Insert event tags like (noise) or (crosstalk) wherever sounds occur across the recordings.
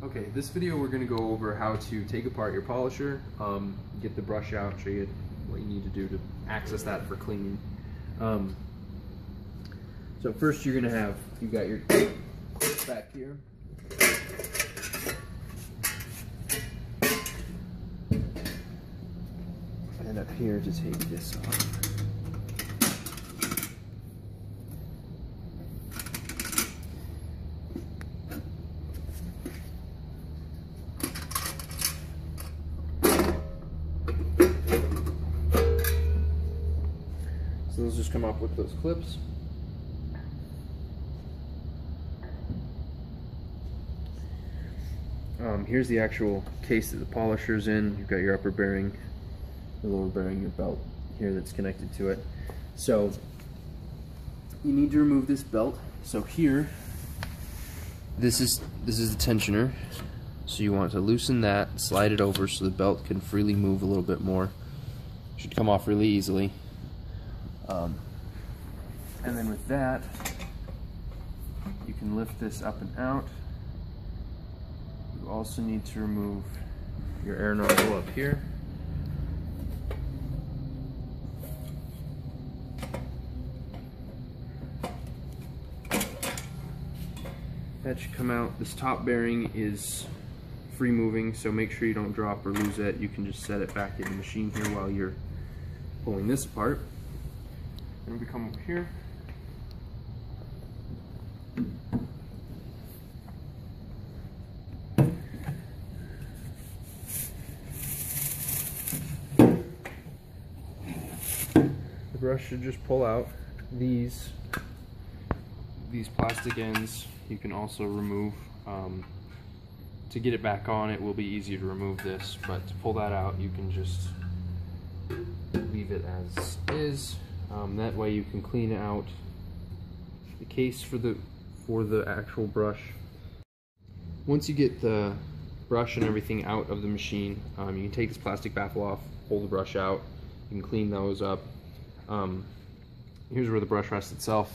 Okay, this video we're going to go over how to take apart your polisher, um, get the brush out, show you what you need to do to access that for cleaning. Um, so first you're going to have, you got your clip back here. And up here to take this off. Those just come off with those clips. Um, here's the actual case that the polisher's in. You've got your upper bearing, the lower bearing, your belt here that's connected to it. So you need to remove this belt. So here, this is this is the tensioner. So you want to loosen that, slide it over so the belt can freely move a little bit more. Should come off really easily. Um, and then with that, you can lift this up and out. You also need to remove your air nozzle up here. That should come out. This top bearing is free moving, so make sure you don't drop or lose it. You can just set it back in the machine here while you're pulling this apart. Then we come over here. The brush should just pull out these these plastic ends you can also remove um, to get it back on it will be easy to remove this but to pull that out you can just leave it as is um, that way you can clean out the case for the for the actual brush. Once you get the brush and everything out of the machine um, you can take this plastic baffle off pull the brush out you can clean those up. Um, here's where the brush rests itself.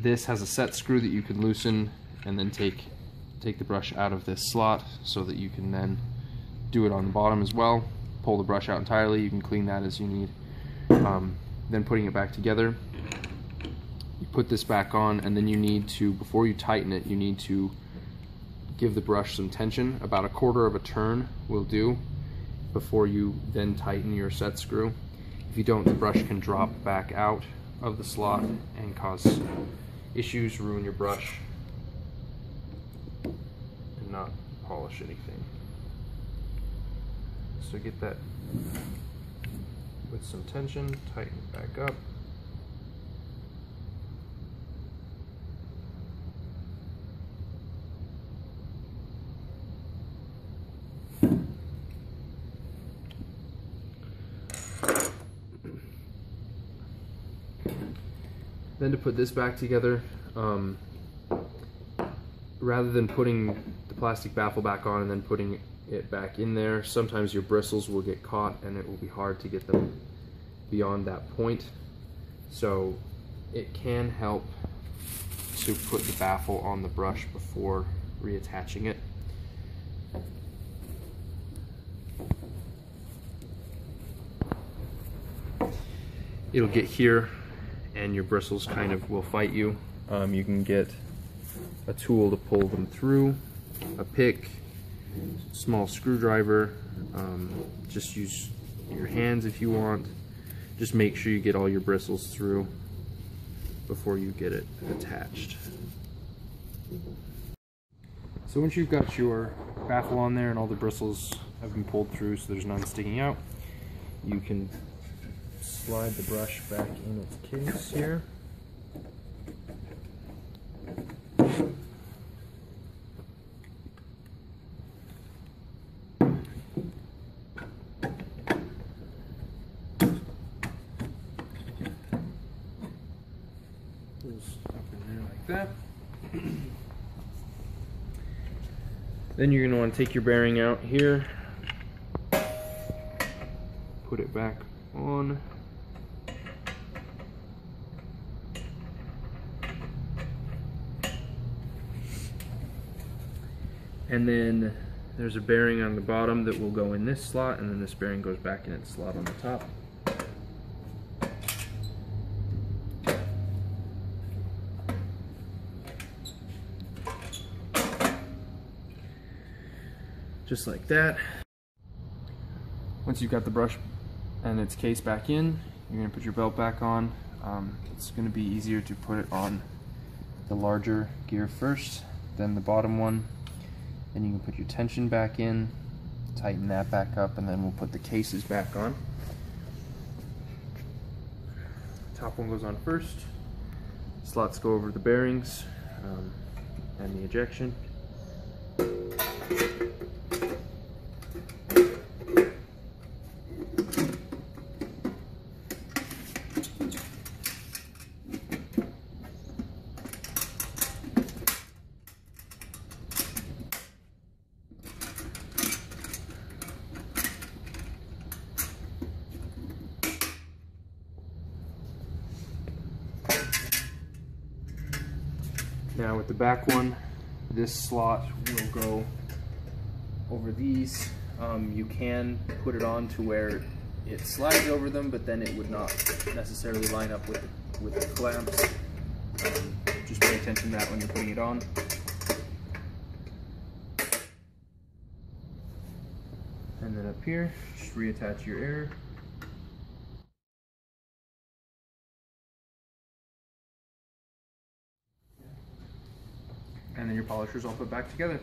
This has a set screw that you can loosen and then take take the brush out of this slot so that you can then do it on the bottom as well. Pull the brush out entirely. You can clean that as you need. Um, then putting it back together. You put this back on and then you need to before you tighten it you need to give the brush some tension. About a quarter of a turn will do before you then tighten your set screw. If you don't the brush can drop back out of the slot and cause issues, ruin your brush, and not polish anything. So get that with some tension, tighten back up. Then to put this back together, um, rather than putting the plastic baffle back on and then putting it back in there, sometimes your bristles will get caught and it will be hard to get them beyond that point. So it can help to put the baffle on the brush before reattaching it. It'll get here and your bristles kind of will fight you. Um, you can get a tool to pull them through, a pick, small screwdriver, um, just use your hands if you want. Just make sure you get all your bristles through before you get it attached. So once you've got your baffle on there and all the bristles have been pulled through so there's none sticking out, you can slide the brush back in its case here. Goes up in there like that. (clears throat) then you're going to want to take your bearing out here, put it back on. And then there's a bearing on the bottom that will go in this slot, and then this bearing goes back in its slot on the top. Just like that. Once you've got the brush and its case back in, you're gonna put your belt back on. Um, it's gonna be easier to put it on the larger gear first, then the bottom one. Then you can put your tension back in, tighten that back up, and then we'll put the cases back on. Top one goes on first. Slots go over the bearings um, and the ejection. The back one, this slot will go over these. Um, you can put it on to where it slides over them, but then it would not necessarily line up with with the clamps. Um, just pay attention to that when you're putting it on. And then up here, just reattach your air. And then your polishers all put back together.